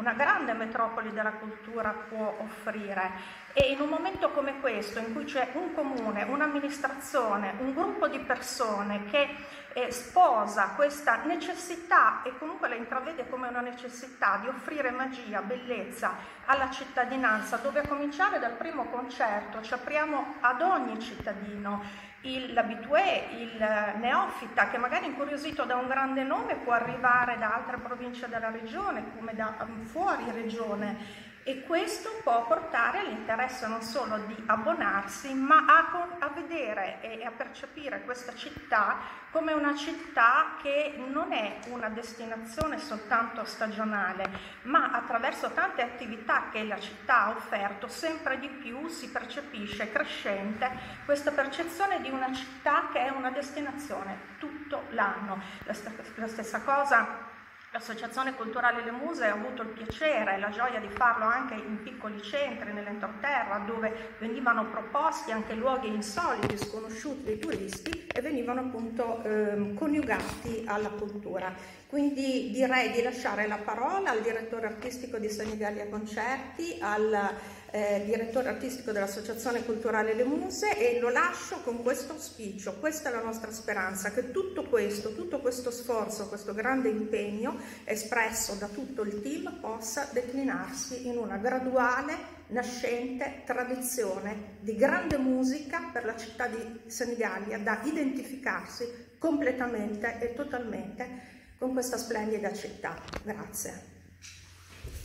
una grande metropoli della cultura può offrire. E in un momento come questo, in cui c'è un comune, un'amministrazione, un gruppo di persone che eh, sposa questa necessità e comunque la intravede come una necessità di offrire magia, bellezza alla cittadinanza, dove a cominciare dal primo concerto ci apriamo ad ogni cittadino. L'abitué, il neofita che magari incuriosito da un grande nome può arrivare da altre province della regione come da fuori regione e questo può portare all'interesse non solo di abbonarsi ma a, a, vedere e a percepire questa città come una città che non è una destinazione soltanto stagionale ma attraverso tante attività che la città ha offerto sempre di più si percepisce crescente questa percezione di una città che è una destinazione tutto l'anno. La, st- la stessa cosa L'Associazione Culturale Le Muse ha avuto il piacere e la gioia di farlo anche in piccoli centri nell'entroterra dove venivano proposti anche luoghi insoliti, sconosciuti dai turisti e venivano appunto ehm, coniugati alla cultura. Quindi direi di lasciare la parola al direttore artistico di Senigallia Concerti, al eh, direttore artistico dell'Associazione Culturale Le Muse e lo lascio con questo auspicio, questa è la nostra speranza, che tutto questo, tutto questo sforzo, questo grande impegno espresso da tutto il team possa declinarsi in una graduale, nascente tradizione di grande musica per la città di Senigallia da identificarsi completamente e totalmente con questa splendida città. Grazie.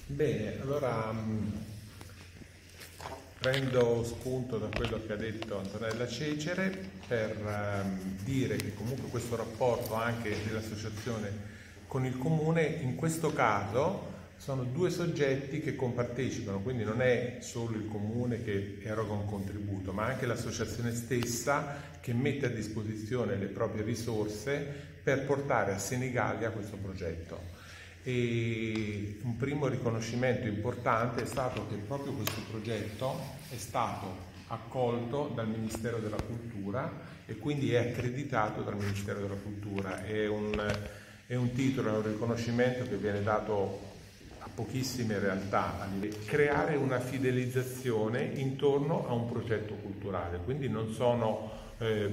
Bene, allora mm, Prendo spunto da quello che ha detto Antonella Cecere per um, dire che comunque questo rapporto anche dell'associazione con il comune in questo caso sono due soggetti che compartecipano, quindi non è solo il comune che eroga un contributo, ma anche l'associazione stessa che mette a disposizione le proprie risorse per portare a Senigallia questo progetto. E un primo riconoscimento importante è stato che proprio questo progetto è stato accolto dal Ministero della Cultura e quindi è accreditato dal Ministero della Cultura. È un, è un titolo, è un riconoscimento che viene dato pochissime realtà, creare una fidelizzazione intorno a un progetto culturale, quindi non sono eh,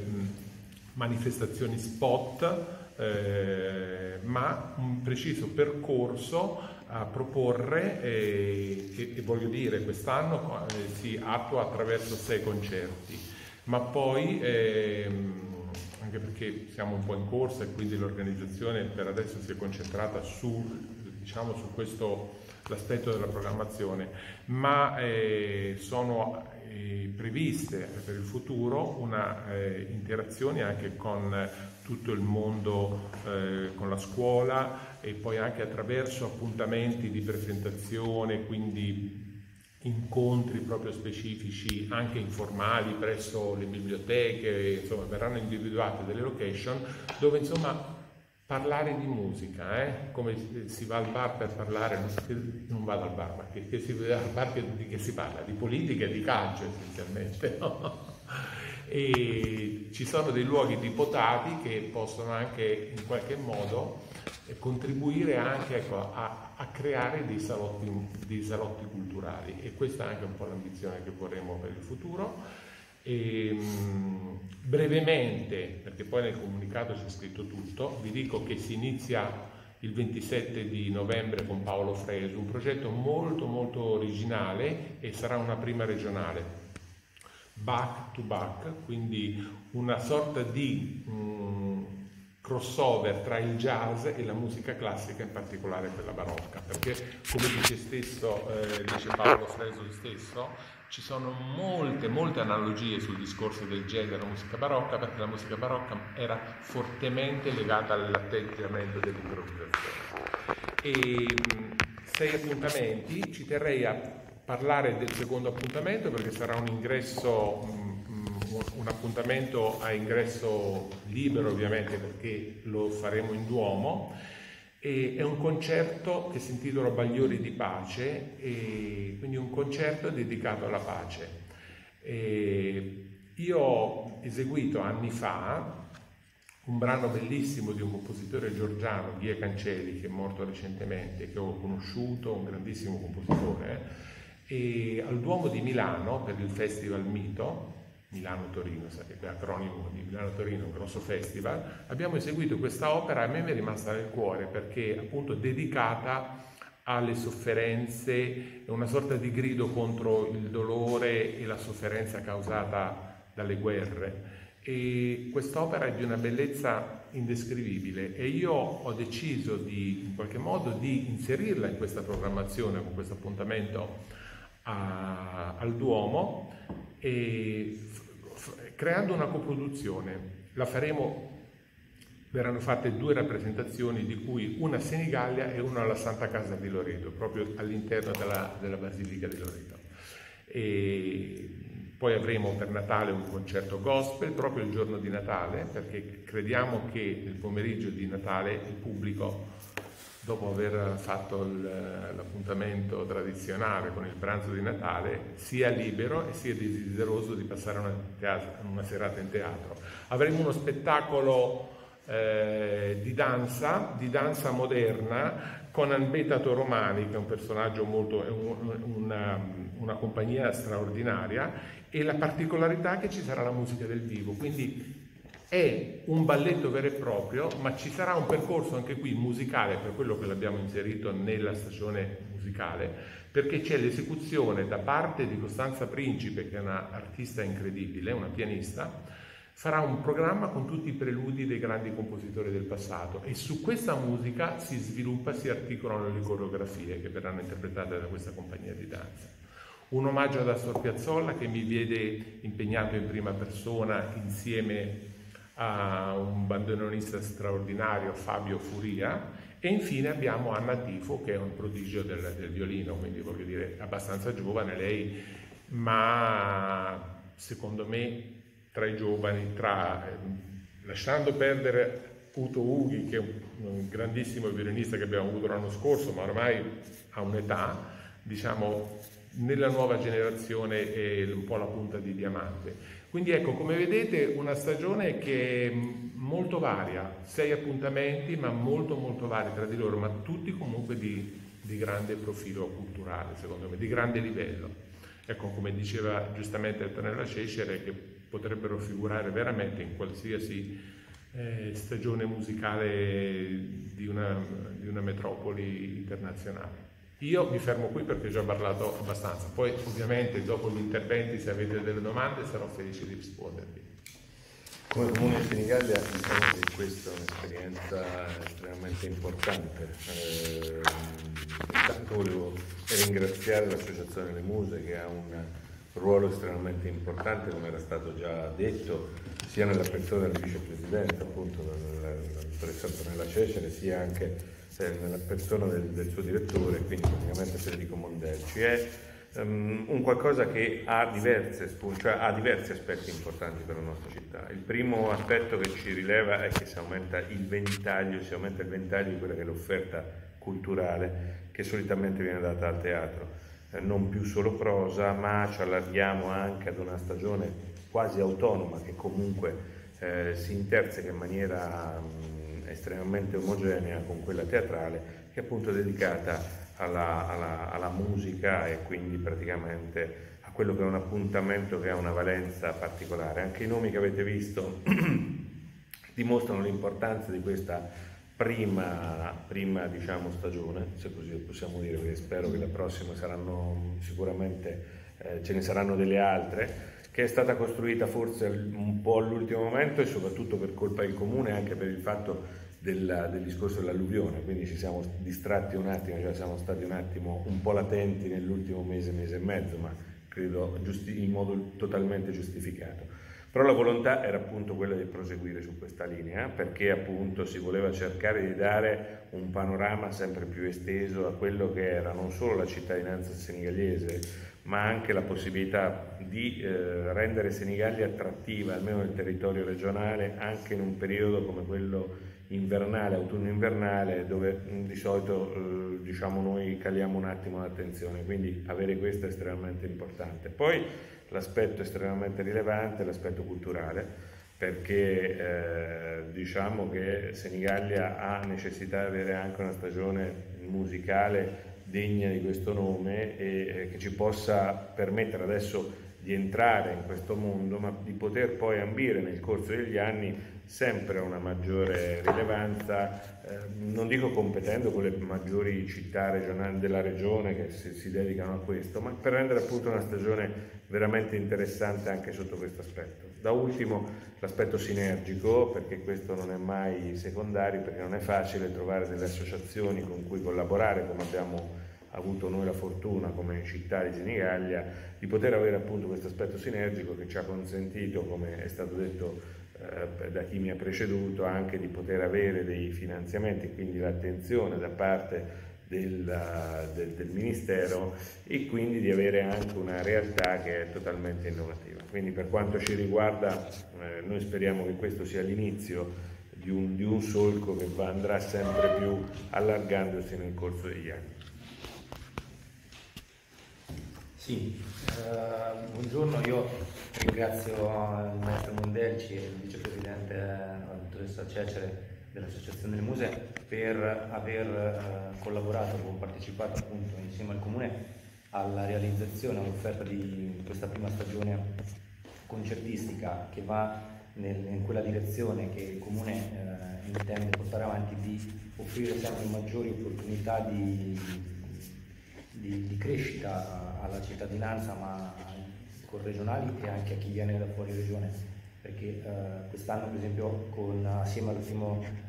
manifestazioni spot, eh, ma un preciso percorso a proporre e, e, e voglio dire quest'anno eh, si attua attraverso sei concerti, ma poi ehm, anche perché siamo un po' in corsa e quindi l'organizzazione per adesso si è concentrata su, diciamo, su questo l'aspetto della programmazione, ma eh, sono eh, previste per il futuro una eh, interazione anche con tutto il mondo, eh, con la scuola e poi anche attraverso appuntamenti di presentazione, quindi incontri proprio specifici, anche informali presso le biblioteche, insomma verranno individuate delle location dove insomma parlare di musica, eh? come si va al bar per parlare, non vado al bar, ma che, che si, al bar che, di che si parla? Di politica e di calcio essenzialmente. No? E ci sono dei luoghi dipotati che possono anche in qualche modo contribuire anche ecco, a, a, creare dei salotti, dei salotti culturali e questa è anche un po' l'ambizione che vorremmo per il futuro. E, mh, brevemente, perché poi nel comunicato c'è scritto tutto, vi dico che si inizia il 27 di novembre con Paolo Fresu, un progetto molto molto originale e sarà una prima regionale, back to back, quindi una sorta di mh, crossover tra il jazz e la musica classica, in particolare quella barocca, perché come dice, stesso, eh, dice Paolo Fresu stesso, ci sono molte, molte analogie sul discorso del jazz e della musica barocca, perché la musica barocca era fortemente legata all'atteggiamento dell'improvvisazione. E sei appuntamenti, ci terrei a parlare del secondo appuntamento perché sarà un ingresso, un appuntamento a ingresso libero ovviamente perché lo faremo in Duomo e è un concerto che si intitola Bagliori di Pace, quindi un concerto dedicato alla pace. E io ho eseguito anni fa un brano bellissimo di un compositore giorgiano, Ghia Cancelli, che è morto recentemente, che ho conosciuto, un grandissimo compositore, e al Duomo di Milano per il Festival Mito, Milano-Torino, sapete, acronimo di Milano-Torino, un grosso festival, abbiamo eseguito questa opera, a me mi è rimasta nel cuore perché appunto dedicata alle sofferenze, una sorta di grido contro il dolore e la sofferenza causata dalle guerre. E quest'opera è di una bellezza indescrivibile e io ho deciso di, in qualche modo di inserirla in questa programmazione, con questo appuntamento a, al Duomo, e creando una coproduzione. La faremo verranno fatte due rappresentazioni, di cui una a Senigallia e una alla Santa Casa di Loreto, proprio all'interno della, della Basilica di Loreto. E poi avremo per Natale un concerto gospel proprio il giorno di Natale, perché crediamo che nel pomeriggio di Natale il pubblico, dopo aver fatto l'appuntamento tradizionale con il pranzo di Natale, sia libero e sia desideroso di passare una, teatro, una serata in teatro. Avremo uno spettacolo eh, di danza, di danza moderna, con Anbeta Toromani, che è un personaggio molto, un, una, una compagnia straordinaria, e la particolarità è che ci sarà la musica del vivo, quindi è un balletto vero e proprio, ma ci sarà un percorso anche qui musicale, per quello che l'abbiamo inserito nella stagione musicale, perché c'è l'esecuzione da parte di Costanza Principe, che è un'artista incredibile, una pianista, farà un programma con tutti i preludi dei grandi compositori del passato e su questa musica si sviluppa, si articolano le coreografie che verranno interpretate da questa compagnia di danza. Un omaggio ad Astor Piazzolla che mi vede impegnato in prima persona insieme a un bandoneonista straordinario Fabio Furia e infine abbiamo Anna Tifo che è un prodigio del, del violino, quindi voglio dire abbastanza giovane lei, ma secondo me tra i giovani, tra, ehm, lasciando perdere Uto Ughi, che è un grandissimo violinista che abbiamo avuto l'anno scorso, ma ormai ha un'età, diciamo, nella nuova generazione è un po' la punta di diamante. Quindi ecco, come vedete, una stagione che è molto varia, sei appuntamenti, ma molto molto vari tra di loro, ma tutti comunque di, di grande profilo culturale, secondo me, di grande livello. Ecco, come diceva giustamente Antonella Cesare, che potrebbero figurare veramente in qualsiasi eh, stagione musicale di una, di una metropoli internazionale. Io mi fermo qui perché ho già parlato abbastanza, poi ovviamente dopo gli interventi se avete delle domande sarò felice di rispondervi. Come Comune di Senigallia diciamo che questa è un'esperienza estremamente importante. Eh, intanto volevo ringraziare l'Associazione delle Muse che ha un ruolo estremamente importante, come era stato già detto, sia nella persona del vicepresidente, appunto, della dottoressa Antonella Cecere, sia anche nella persona del, del, suo direttore, quindi praticamente Federico Mondelci. È um, un qualcosa che ha, diverse, cioè ha diversi aspetti importanti per la nostra città. Il primo aspetto che ci rileva è che si aumenta il ventaglio, si aumenta il ventaglio di quella che è l'offerta culturale che solitamente viene data al teatro eh, non più solo prosa, ma ci allarghiamo anche ad una stagione quasi autonoma che comunque eh, si interseca in maniera mh, estremamente omogenea con quella teatrale, che è appunto dedicata alla, alla, alla musica e quindi praticamente a quello che è un appuntamento che ha una valenza particolare. Anche i nomi che avete visto dimostrano l'importanza di questa prima, prima diciamo, stagione, se così possiamo dire, perché spero che le prossime saranno sicuramente, eh, ce ne saranno delle altre, che è stata costruita forse un po' all'ultimo momento e soprattutto per colpa del comune, anche per il fatto del, del discorso dell'alluvione, quindi ci siamo distratti un attimo, cioè siamo stati un attimo un po' latenti nell'ultimo mese, mese e mezzo, ma credo giusti, in modo totalmente giustificato. Però la volontà era appunto quella di proseguire su questa linea perché appunto si voleva cercare di dare un panorama sempre più esteso a quello che era non solo la cittadinanza senegallese ma anche la possibilità di eh, rendere Senigallia attrattiva almeno nel territorio regionale anche in un periodo come quello invernale, autunno-invernale, dove di solito eh, diciamo noi caliamo un attimo l'attenzione, quindi avere questo è estremamente importante. Poi l'aspetto estremamente rilevante è l'aspetto culturale, perché eh, diciamo che Senigallia ha necessità di avere anche una stagione musicale degna di questo nome e eh, che ci possa permettere adesso di entrare in questo mondo, ma di poter poi ambire nel corso degli anni sempre una maggiore rilevanza, eh, non dico competendo con le maggiori città regionali della regione che si, si, dedicano a questo, ma per rendere appunto una stagione veramente interessante anche sotto questo aspetto. Da ultimo l'aspetto sinergico, perché questo non è mai secondario, perché non è facile trovare delle associazioni con cui collaborare come abbiamo avuto noi la fortuna come città di Senigallia di poter avere appunto questo aspetto sinergico che ci ha consentito, come è stato detto eh, da chi mi ha preceduto, anche di poter avere dei finanziamenti, quindi l'attenzione da parte del, del, del, Ministero e quindi di avere anche una realtà che è totalmente innovativa. Quindi per quanto ci riguarda eh, noi speriamo che questo sia l'inizio di un, di un solco che va, andrà sempre più allargandosi nel corso degli anni. Sì, eh, buongiorno, io ringrazio il maestro Mondelci e il vicepresidente, la dottoressa Cecere dell'Associazione delle Muse per aver eh, collaborato o partecipato appunto insieme al Comune alla realizzazione, all'offerta di questa prima stagione concertistica che va nel, in quella direzione che il Comune eh, intende portare avanti di offrire sempre maggiori opportunità di di, di crescita alla cittadinanza, ma regionali e anche a chi viene da fuori regione, perché eh, quest'anno per esempio con, assieme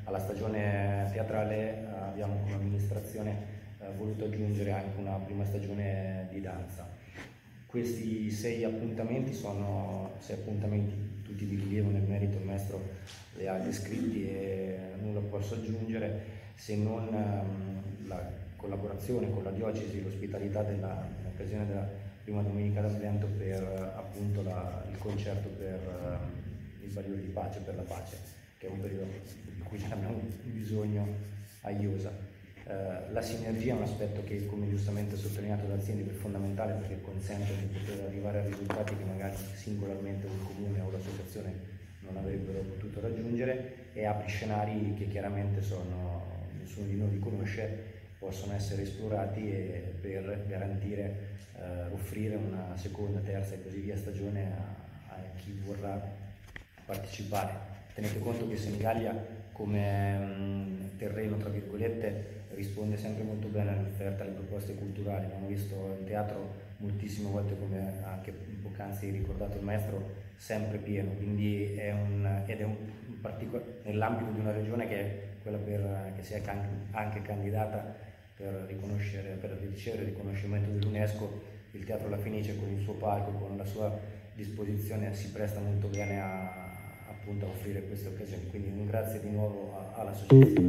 alla stagione teatrale eh, abbiamo come amministrazione eh, voluto aggiungere anche una prima stagione di danza. Questi sei appuntamenti sono sei appuntamenti tutti di rilievo nel merito, il maestro li ha descritti e nulla posso aggiungere se non um, la collaborazione con la diocesi l'ospitalità della, in occasione della prima domenica d'avvento per appunto la, il concerto per uh, il Bagliore di Pace, per la pace, che è un periodo di cui abbiamo bisogno a Iosa. Uh, la sinergia è un aspetto che, come giustamente sottolineato da Aziende, è fondamentale perché consente di poter arrivare a risultati che magari singolarmente il comune o l'associazione non avrebbero potuto raggiungere e apri scenari che chiaramente sono, nessuno di noi li conosce possono essere esplorati per garantire, eh, offrire una seconda, terza e così via stagione a, a chi vorrà partecipare. Tenete conto che Senigallia come mm, terreno, tra virgolette, risponde sempre molto bene all'offerta, alle proposte culturali. Abbiamo visto il teatro moltissime volte, come anche poc'anzi ricordato il maestro, sempre pieno, quindi è un, ed è un nell'ambito di una regione che è quella per, che si è anche candidata per, per ricevere il riconoscimento dell'UNESCO, il Teatro La Fenice con il suo palco, con la sua disposizione si presta molto bene a, appunto, a offrire queste occasioni. Quindi un grazie di nuovo alla società.